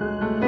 Música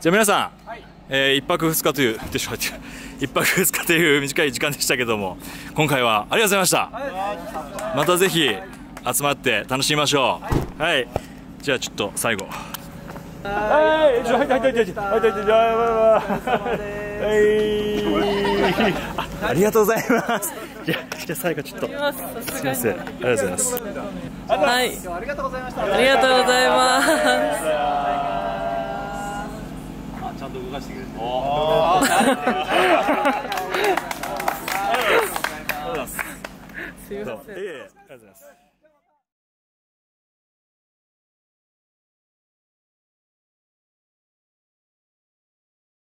じゃあ皆さん、はい、えー、一泊二日というでしょ 一泊二日という 短い時間でしたけども今回はありがとうございました、またぜひ集まって楽しみましょう。はい、はい、じゃあちょっと最後。はい、入って入って入って入って入ってはい。ありがとうござい。ますじゃあ最後ちょっとすみませんありがとうござい。ますはい。ありがとうござい。ましたありがとうござい。ますんと動かしてくれて。おありがとうございます。すみません。ええ、ありがとうございます。